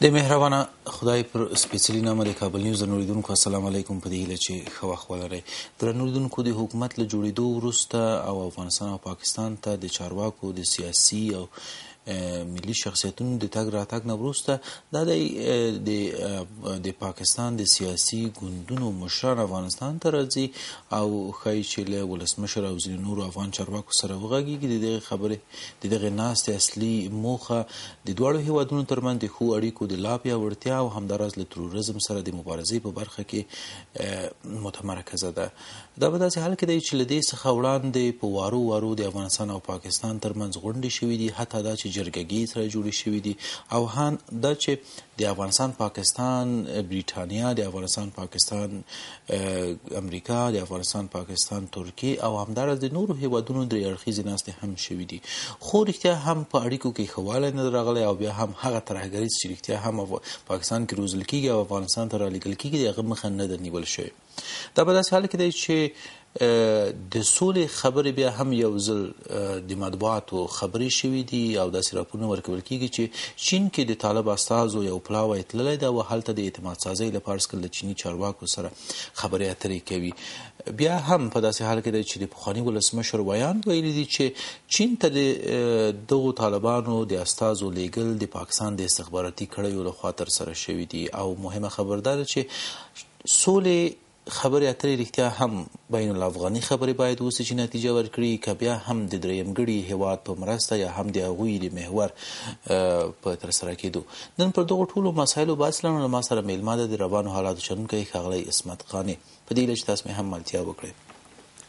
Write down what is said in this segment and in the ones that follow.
د مهربانه خدای پر سپېڅلي نامه د کابل نیوز درنو لیدونکو السلام علیکم په دې هیله چې ښه وخت ولرئ درنو لیدونکو د حکومت له جوړېدو وروسته او افغانستان او پاکستان ته د چارواکو د سیاسي او ملي شخصیتونو د تګ راتګ نه وروسته دا د د پاکستان د سیاسي ګوندونو مشران افغانستان ته راځي او ښایي چې له ولسمشر او ځینو نورو افغان چارواکو سره وغږیږي د دغې خبرې د دغې ناستې اصلي موخه د دواړو هېوادونو ترمنځ د ښو اړیکو د لا پیاوړتیا او همداراز له تروریزم سره د مبارزې په برخه کې متمرکزه ده. دا په داسې حال کې دی چې له دې څخه وړاندې په وارو وارو د افغانستان او پاکستان ترمنځ غونډې شوې دي، حتی دا چې جرګګې سره جوړې شوې دي او هان دا چې د افغانستان پاکستان بریټانیا د افغانستان پاکستان امریکا، د افغانستان، پاکستان، ترکیې او همداراز د نورو هېوادونو درې اړخیزې ناستې هم شوې دي، خو رښتیا هم په اړیکو کې ښه والی نه دی راغلی او بیا هم هغه ترهګریز چې رښتیا هم پاکستان کې روزل کېږي او افغانستان ته رالېږل کېږي، د هغه مخه نه ده نیول شوې. دا په داسې حال کې دی چې د سولې خبرې بیا هم یو ځل د مطبوعاتو خبرې شوې دي او داسې راپورونه ورکول کېږي چې چین کې د طالب استازو یو پلاوی تللی دی او هلته د اعتماد سازۍ له پاره له چیني چارواکو سره خبرې اترې کوي بیا هم په داسې حال کې دی چې د پخواني ولسمشر ویاند ویلي دي چې چین ته د دغو طالبانو د استازو لیږل د پاکستان د استخباراتي کړیو لخوا ترسره شوي دي او مهمه خبردار چې سولې خبرې اترې رښتیا هم بین الافغاني خبرې باید اوسي چې نتیجه ورکړي که بیا هم د دریم ګړي هیواد په مرسته یا هم د هغوي د محور په ترسره کیدو؟ نن پر دغو ټولو مسایلو بحث لرم له ما سره میلمه ده د روانو حالاتو چلونکی ښاغلی عصمت قانع په دې هیله چې تاسو مې هم ملتیا وکړئ.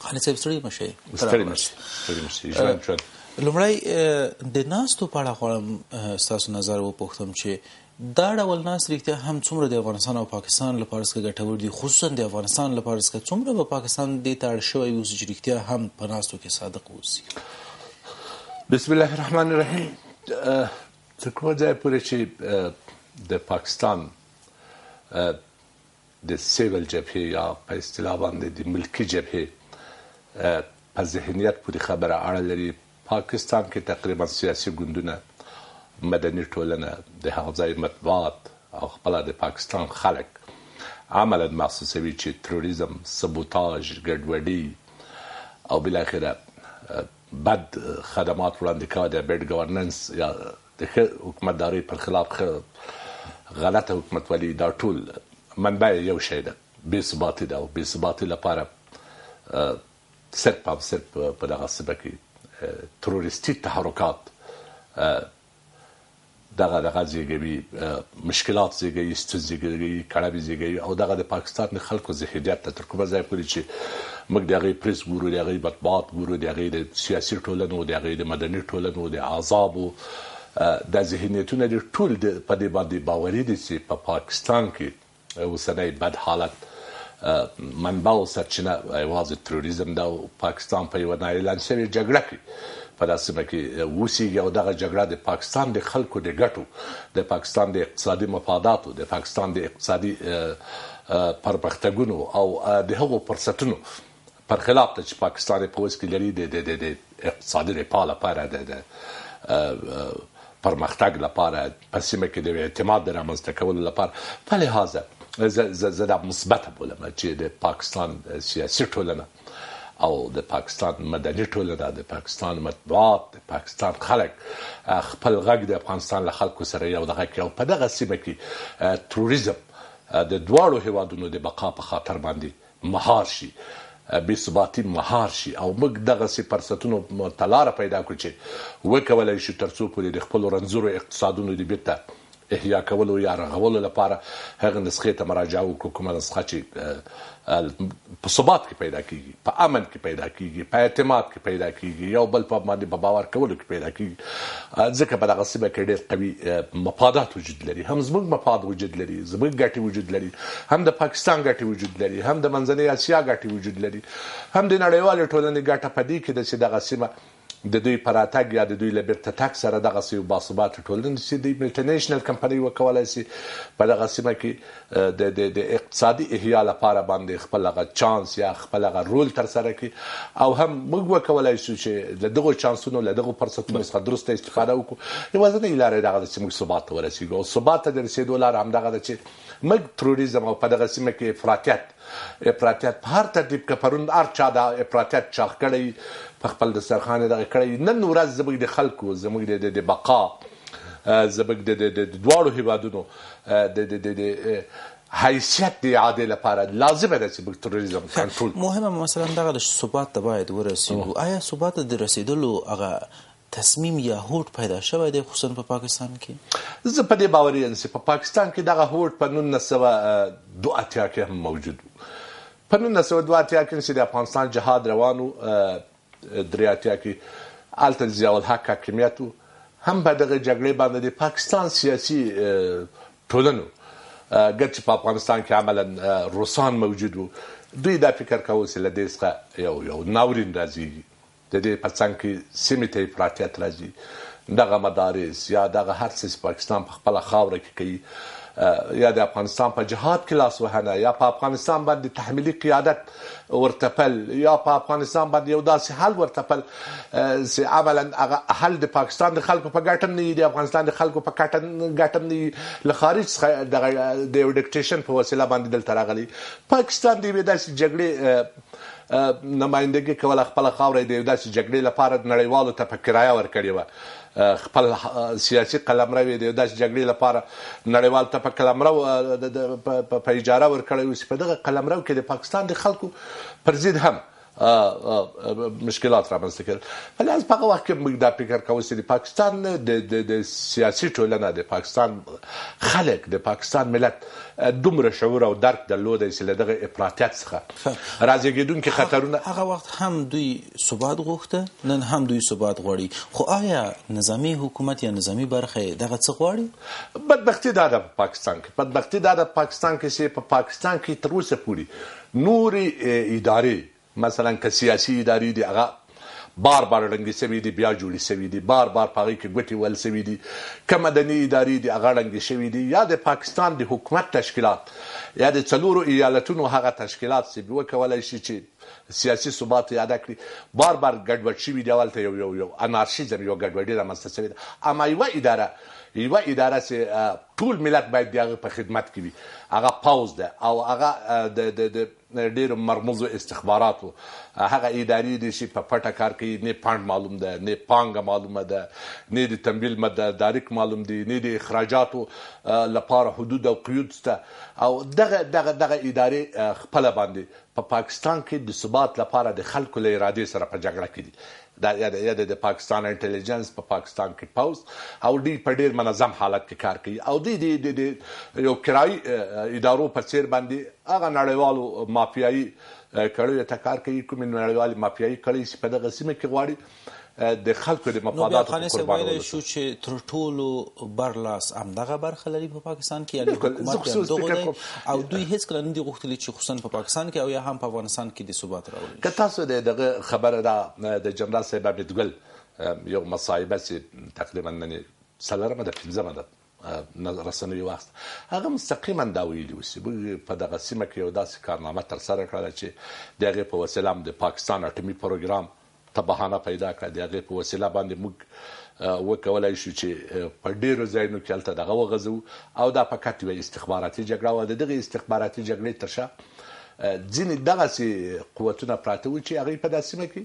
قانع صاحب ستړي مه شئ. ستړي مه شئ. ستړي مه شئ. ژوند ژوند. لومړی د ناستو په اړه غواړم ستاسو نظر وپوښتم چې دا ډول ناست رښتیا هم څومره د افغانستان او پاکستان لپاره څخه ګټور دي خصوصا د افغانستان لپاره څخه څومره به پاکستان دې ته اړ شوی اوسي چې رښتیا هم په ناستو کې صادق اوسي بسم الله الرحمن الرحیم تر کومه ځای پورې چې د پاکستان د سیول جبهې یا په اصطلاح باندې د ملکي جبهې په ذهنیت پورې خبره اړه لري. پاکستان کې تقریبا سیاسي ګوندونه، مدني ټولنه، د هغه ځای مطبوعات او خپله د پاکستان خلک عملا محسوسوي چې تروریزم، سبوتاژ، ګډوډي او بالاخره بد خدمات وړاندې کول یا بډ ګورننس یا د ښه حکومتدارۍ پر خلاف ښه غلطه حکومتولي دا ټول منبع یې یو شی ده بې ثباتي ده او بې ثباتي لپاره صرف او صرف په دغه سیمه کې تروریستي تحرکات دغه دغه زیږوي مشکلات زیږوي، ستونزې زیږوي، کړاوې زیږوي او دغه د پاکستان د خلکو ذهنیت ته تر کومه ځایه پورې چې موږ د هغوی پریس ګورو، د هغوی مطبوعات ګورو، د هغوی د سیاسي ټولنو، د هغوی د مدني ټولنو د احزابو دا ذهنیتونه دي، ټول په دې باندې باوري دي چې په پاکستان کې اوسنی بد حالت، منبع او سرچینه یوازې تروریزم ده او پاکستان په یوه نااعلان شوې جګړه کې په دا سیمه کې اوسېږي او دغه جګړه د پاکستان د خلکو د ګټو د پاکستان د اقتصادي مفاداتو د پاکستان د اقتصادي پرمختګونو او د هغو فرصتونو پر خلاف ده چی پاکستان یې په وس کی لری د د د اقتصادی رفاه لپاره د د پرمختګ لپاره په سیمه کې د اعتماد د رامنځته کولو لپاره په لحاظه زه زه دا مثبت بولم چې د پاکستان سیاسي ټولنه او د پاکستان مدني ټولنه د پاکستان مطبوعات د پاکستان خلک خپل غږ د افغانستان له خلکو سره یو دغه کې او په دغه سیمه کې تروریزم د دواړو هیوادونو د بقا په خاطر باندې مهار شي، بې ثباتي مهار شي او موږ دغسې فرصتونو ته لاره پیدا کړو چې وکولای شو تر څو پورې د خپلو رنځورو اقتصادونو د بیرته احیا کولو یا رغولو لپاره هغه نسخې ته مراجعه وکړو کومه نسخه چې په ثبات کې پیدا کېږي، په امن کې پیدا کېږي، په اعتماد پيدا کيږي يو بل په باندې په باور کولو کې پيدا کيږي ځکه په دغه سيمه کې ډېر قوي مفادات وجود لري هم زموږ مفاد وجود لري زموږ ګټي وجود لري هم د پاکستان ګټي وجود لري هم د منځنۍ اسیا ګټي وجود لري هم د نړيوالې ټولنې ګټه پدې کې ده چې دغه سيمه د دوی پر اتګ یا د دوی له بیرته تک سره دغه سیو باثبات ټولنې چې د ملټینیشنل کمپنۍ وکولای شي په دغه سیمه کې د د د اقتصادي احیا لپاره باندې خپل هغه چانس یا خپل هغه رول تر سره کړي او هم موږ وکولای شو چې له دغه چانسونو له دغه فرصتونو څخه درسته استفاده وکړو یوازنۍ لار دا ده چې موږ ثبات ته ورسیږو او ثبات ته د رسیدو لار هم دا ده چې موږ تروریزم او په دغه سیمه کې افراطیت افراطیت په هر ترتیب که پرون هر چا دا افراطیت چاخ کړی په خپل دسترخوان دغه کړی نن ورځ زموږ د خلکو زموږ د بقا زموږ د دواړو هېوادونو د حیثیت د اعادې لپاره لازمه ده چې موږ تروریزم کنټرول کړو. مهمه مسله همدغه ده چې ثبات ته باید ورسېږو. ایا ثبات ته د رسېدلو هغه تصمیم یا هوډ پیدا شوی دی خصوصا په پاکستان کې؟ زه په دې باوري یم چې په پاکستان کې دغه هوډ په نولس سوه دوه اتیا کې هم موجود و. په نولس سوه دوه اتیا کې چې د افغانستان جهاد روان و، درې اتیا کې هلته ضیاء الحق حاکمیت و هم په دغه جګړې باندې د پاکستان سیاسي ټولنو ګرچې په افغانستان کې عملا روسان موجود وو دوی دا فکر کاوه چې له دې څخه یو یو ناورین راځي د دې په څنګ کې سیمې ته افراطیت راځي دغه مدارس یا دغه هر څه چې پاکستان په خپله خاوره کې کوي یا د افغانستان په جهاد کې لاس وهنه یا په افغانستان باندې تحمیلي قیادت ورتپل یا په افغانستان باندې یو داسې حل ورتپل چې عملا هغه حل د پاکستان د خلکو په ګټه نه وي د افغانستان د خلکو په ګټه ګټه نه وي له خارج څخه د یو ډیکټیشن په وسیله باندې دلته راغلي پاکستان د یوې داسې جګړې نمایندګي کوله خپل خاورې د یو داسې جګړې لپاره نړیوالو ته په کرایه ورکړې و خپل سیاسي قلمرو یې د یو داسې جګړې لپاره نړیوال ته په قلمرو په اجاره ورکړی اوسي په دغه قلمرو کې د پاکستان د خلکو پر ضد هم مشکلات رامنځته کړل ولی از په وخت کې موږ دا فکر کوو چې د پاکستان د د سیاسي ټولنه د پاکستان خلک د پاکستان ملت دومره شعور او درک درلودی چې له دغه افراطیت څخه راځېږېدونکي خطرونه هغه وخت هم دوی ثبات غوښته نن هم دوی ثبات غواړي خو آیا نظامی حکومت یا نظامی برخه دغه څه غواړي؟ بدبختي دا ده په پاکستان کې بدبختي دا ده په پاکستان کې چې په پاکستان کې تر اوسه پورې نورې ادارې مثلا که سیاسي ادارې دي هغه بار بار ړنګې شوې دي بیا جوړې شوې دي بار بار په هغې کې ګوتې وهل شوې دي که مدني ادارې دي هغه ړنګې شوې دي یا د پاکستان د حکومت تشکیلات یا د څلورو ایالتونو هغه تشکیلات چې وکولای شي چې سیاسي ثبات یې ادا کړي، بار بار ګډوډ شوي دي، هلته یو یو یو انارشیزم، یوه ګډوډي رامنځته شوې ده، اما یوه اداره، یوه اداره چې ټول ملت باید د هغه په خدمت کې وي، هغه پوځ ده او هغه د د د ډېرو مرموزو استخباراتو هغه ادارې دي چې په پټه کار کوي، نۀ فنډ معلوم ده، نۀ پانګه معلومه ده، نۀ د تمویل مدارک معلوم دي، نۀ د اخراجاتو لپاره حدود او قیود شته او دغه دغه دغه ادارې خپله باندې په پاکستان کې د ثبات لپاره د خلکو له ارادې سره په جګړه کې دي. یاده د پاکستان انټیلیجنس په پاکستان کې پوځ او ډي په ډیر منظم حالت کې کار کوي او دوی د د یو کرایي ادارو په څیر باندې هغه نړیوالو مافیایي کړیو ته کار کوي کومې نړیوالې مافیایي کړۍ چې په دغه سیمه کې غواړي د خلکو د مفاداتو په قربان ولسه. نو بیا کولای شو چې تر ټولو بر لاس همدغه برخه لري په پاکستان کې یعنې حکومت یې همدغو دی او دوی هېڅکله نه دي غوښتلي چې خصوصاً په پاکستان کې او یا هم په افغانستان کې دې ثبات راولي شي. که تاسو د دغه خبره دا د جنرال صاحب حمید ګل یو مصاحبه چې تقریباً نن یې څلورمه ده پنځمه ده رسنیو واخیسته هغه مستقیما دا ویلي وو چې موږ په دغه سیمه کې یو داسې کارنامه ترسره کړې ده چې د هغې په وسیله هم د پاکستان اټمي پروګرام ته بهانه پیدا کړه د هغې په وسیله باندې موږ وکولای شو چې په ډیرو ځایونو کې هلته دغه وغځوو او دا فقط یوه استخباراتي جګړه وه د دغې استخباراتي جګړې تر شا ځینې دغسې قوتونه پراته وو چې هغوی په دا سیمه کې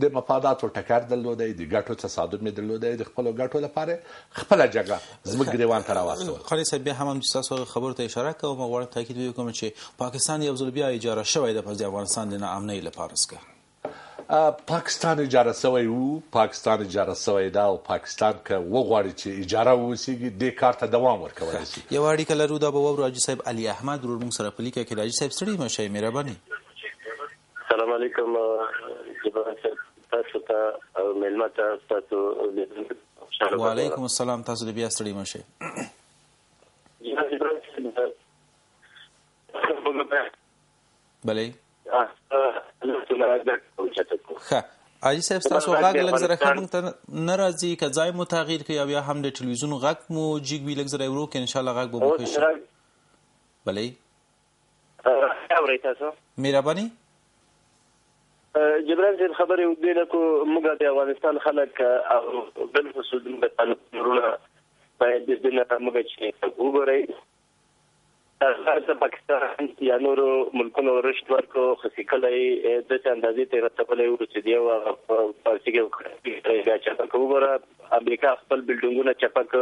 د مفاداتو ټکر درلودی د ګټو تصادم یې درلودی د خپلو ګټو لپاره خپله جګړه زموږ ګریوان ته راواستوله قاري صاحب بیا هم هم تاسو خبرو ته اشاره کوم غواړم تاکید وکړم چې پاکستان یو ځل بیا اجاره شوی د افغانستان د ناامنۍ لپاره څخه پاکستان اجاره سوی وو پاکستان اجاره سوی ده او پاکستان که وغواړي چي اجاره واوسيږي دي کار ته دوام ورکولای سي. یوه اړیکه لرو دا به واورو حاجي صاحب علي احمد ورور موږ سره په لیکه کې ده حاجي صاحب ستړي مه شئ مهرباني. سلام علیکم جبار صاحب تاسو ته او میلمه ته ستاسو لیدل وعلیکم السلام تاسو دې بیا ستړي مه شئ جناب جبار صاحب بله ښه حاجي صاحب تاسو غږ لږ زره ښه مونږ ته نه راځي که ځای مو تغییر کړئ او یا هم د ټلویزیون غږ مو جګ وي لږ زره ورو کړئ ان شاء الله غږ به مو ښه شي بله مهرباني جبران صاحب خبرې وګړي نه کو موږ د افغانستان خلک او بل خصوص د طالب ورونه باید د دې نه موږ چې وګورئ هغه د پاکستان یا نورو ملکونو رشد ورکو خسیکلای د څه اندازې ته رتبلې ورسې دی او په پارسي کې وکړي دا چې په وګوره امریکا خپل بلډینګونه چپک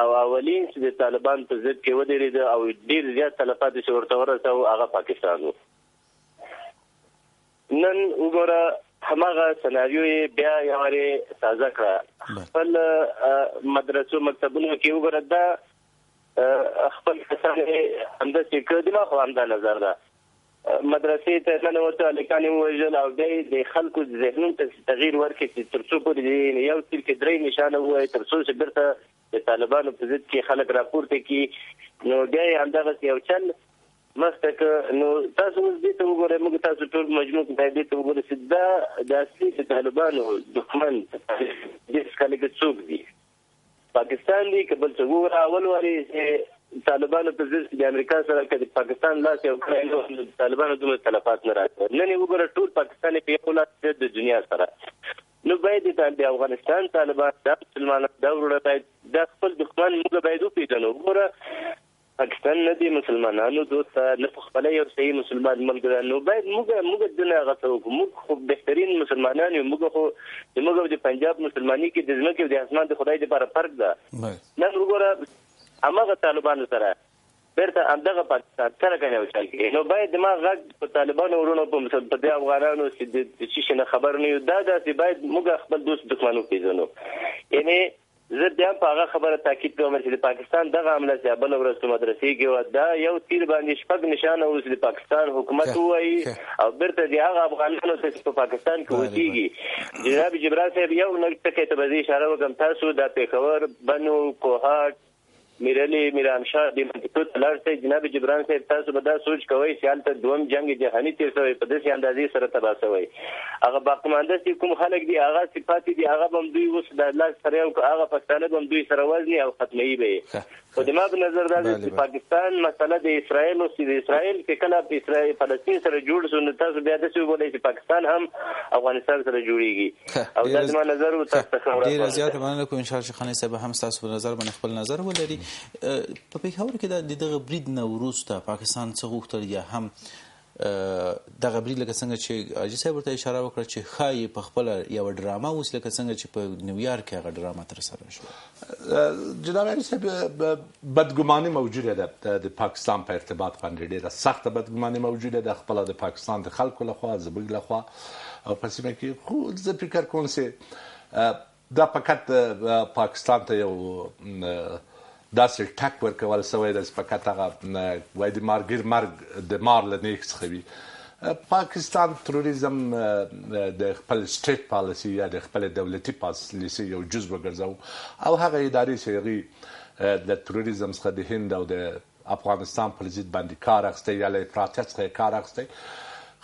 او اولین چې د طالبان په ضد کې ودرېد او ډیر زیات تلفات چې ورته ورسو هغه پاکستان وو نن وګوره همغه سناریو بیا یوارې تازه کړه خپل مدرسو مکتبونو کې وګوره دا خپل کسان یې همداسې کړل، زما خو همدا نظر ده. مدرسې ته ننوتو، هلکان یې ووژل او بیا یې د خلکو ذهنونو ته تغیر ورکړ چې تر څو پورې دې یو تیر کې درې نشانه ووایې، تر څو چې بېرته د طالبانو په ضد کې خلک راپورته کړي، نو بیا یې همدغسې یو چل مخ ته کړ. نو تاسو اوس دې ته وګورئ، موږ تاسو ټول مجموع کړو، باید دې ته وګورئ چې دا د اصلي د طالبانو دښمن په تاریخ کې په دې څپرکي کې څوک دي؟ پاکستان دی که بل څوک وګوره اول واری چې طالبانو په ضد د امریکا سره که د پاکستان لاس یو کړی نو د طالبانو دومره تلفات نه راځي نن یې وګوره ټول پاکستان یې په یو لاس ضد د دنیا سره نو باید د افغانستان طالبان دا مسلمانان دا وروڼه باید دا خپل دښمن موږ باید وپېژنو وګوره پاکستان نه دی مسلمانانو دوست نه په خپل یو صحیح مسلمان ملک ده نو باید موږ موږ دنه هغه څه وکړو موږ خو بهترین مسلمانان یو موږ خو د موږ د پنجاب مسلمانۍ کې د ځمکې او د اسمان د خدای لپاره فرق ده نن وګوره همغه طالبانو سره بیرته همدغه پاکستان سره کنه وچل کې نو باید ما غږ په طالبانو ورونو په مسلمان په دې افغانانو چې د چی شنه خبر نه یو دا داسې باید موږ خپل دوست دښمنو پیژنو یعنی زه بیا هم په هغه خبره تاکید کوم چې د پاکستان دغه حمله چې بله ورځ په مدرسې کې وه دا یو تیر باندې شپږ نشانه اوس د پاکستان حکومت ووایي او بیرته د هغه افغانانو ته چې په پاکستان کې اوسیږي جناب جبران صاحب یو ټکی ته به زه اشاره وکړم تاسو دا پیښور بنو کوهاټ میرعلی میرانشاه دې منطقو ته لاړ شئ جناب جبران صاحب تاسو به دا سوچ کوئ چې هلته دوم جنګ جهاني تیر شوی په داسې اندازې سره تباه شوی هغه باقي مانده چې کوم خلک دي هغه چې پاتې دي هغه به هم دوی اوس د الله سره یو که هغه پښتانه به هم دوی سره وزني او ختموي به یې خو د ما په نظر دا چې پاکستان مسله د اسرائیل او د اسرائیل چې کله په اسرائیل فلسطین سره جوړ شو نو تاسو بیا داسې وبولئ چې پاکستان هم افغانستان سره جوړیږي او دا زما نظر و تاسو ته خبره ډیره زیاته مننه کوم ان شاء الله چې خانه صاحب هم تاسو په نظر باندې خپل نظر ولري په پیښور کې د دغه برید نه وروسته پاکستان څه غوښتل یا هم دغه برید لکه څنګه چې اجي صاحب ورته اشاره وکړه چې خای په خپل یو ډرامه اوس لکه څنګه چې په نیویارک کې هغه ډرامه تر سره شو جناب امیر صاحب بدګماني موجوده ده د پاکستان په ارتباط باندې ډیره سخته بدګماني موجوده ده خپل د پاکستان د خلکو لخوا زموږ لخوا او په سیمه کې خو زه فکر کوم چې دا فقط پاکستان ته یو داسې ټک ورکول سوی دی چې فقط هغه وایي د مارګیر مرګ د مار له نیک څخه وي پاکستان تروریزم د خپل سټیټ پالیسي یا د خپل دولتي پالیسي یو جز وګرځاوه او هغه ادارې چې هغوی د تروریزم څخه د هند او د افغانستان پر ضد باندې کار اخیستی یا له افراطیت څخه یې کار اخیستی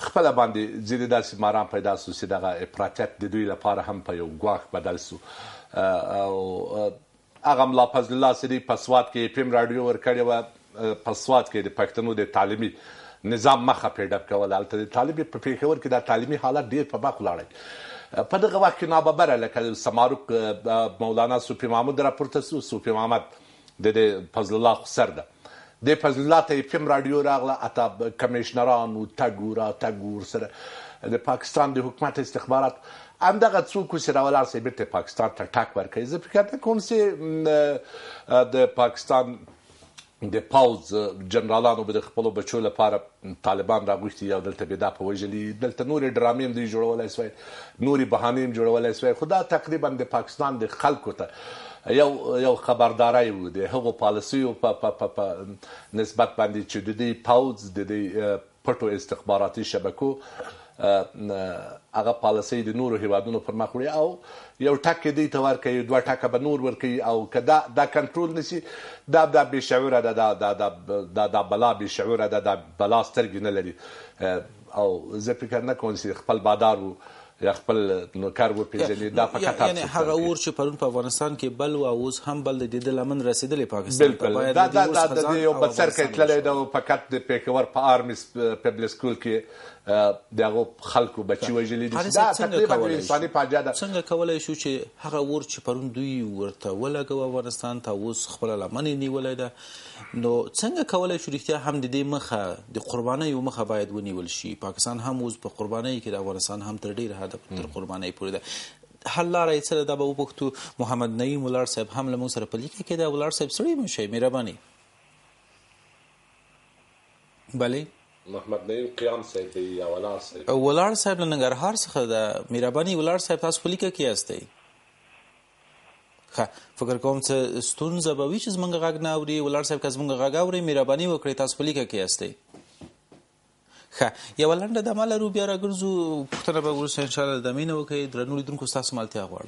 خپله باندې ځینې داسې ماران پیدا سو چې دغه افراطیت د دوی لپاره هم په یو ګواښ بدل سو او هغه ملا فضل الله سري په سوات کې ايف ايم راډيو ورکړې وه په سوات کې د پښتنو د تعليمي نظام مخه پرې ډب کوله هلته د طالب په پېښور کې دا تعليمي حالت ډېر په مخ ولاړی په دغه وخت کې ناببره لکه سماروک مولانا صوفي محمود راپورته سو صوفي محمد د فضل الله خسر ده دې فضل الله ته اېف اېم راډيو راغله حتی کمېشنرانو تګ و راتګ و ورسره د پاکستان د حکومت استخبارات همدغه څوک و چې راولاړ سي بېرته پاکستان ته ټک ورکوي زه فکر نه کوم چې د پاکستان د پوځ جنرالانو به د خپلو بچو لپاره طالبان راغوښتي او دلته بې داپه وژلي دلته نورې ډرامې هم دوی جوړولای سوای نورې بهانې هم جوړولای سوای خو دا تقریبا د پاکستان د خلکو ته یو یو خبرداری وو د هغو پالیسیو په په په په نسبت باندې چې د دوی پوځ د دوی پټو استخباراتي شبکو هغه پالسۍ د نورو هیوادونو پر مخ وړي او یو ټک یې دوی ته ورکوي دوه ټکه به نور ورکوي او که دا دا کنټرول نشي دا دا بې شعوره ده دا دا دا دا دا بلا بې شعوره ده دا بلا سترګې نه لري او زه فکر نه کوم چې خپل بادار وو یا خپل نوکر وپیژني دا په قطر یعنی هغه اور چې پرون په افغانستان کې بل و اوس هم بل د دې لمن رسیدلې پاکستان ته باید د یو بسر کې تللی د فقط د پیښور په آرمي پبلک سکول کې د هغو خلکو بچي وژلي دي چې دا تقریبا یو انساني فاجعه ده. څنګه کولای شو چې هغه اور چې پرون دوی ورته ولګوه افغانستان ته اوس خپله لمن یې نیولې ده نو څنګه کولای شو رښتیا هم د دې مخه د قربانیو مخه باید ونیول شي پاکستان هم اوس په قربانۍ کې د افغانستان هم تر ډېره حده تر قربانۍ پورې ده حل لاره یې څه ده دا به وپوښتو محمد نعیم ولاړ صاحب هم له موږ سره په لیکه کې ده ولاړ صاحب ستړی مه شئ مهرباني بله. محمد نعیم قیام صاحب دی یا ولاړ صاحب؟ ولاړ صاحب له ننګرهار څخه ده. مهرباني ولاړ صاحب تاسو خو لیکه کې یاستئ. ښه فکر کوم څه ستونزه به وي چې زمونږ غږ نه اوري ولاړ صاحب که زمونږ غږ اوري مهرباني وکړئ تاسو په لیکه کې یاستئ ښه یوه لنډه دمه لرو بیا راګرځو پوښتنه به وروسته انشاءالله دمې نه وکړئ درنو لیدونکو ستاسو ملتیا غواړو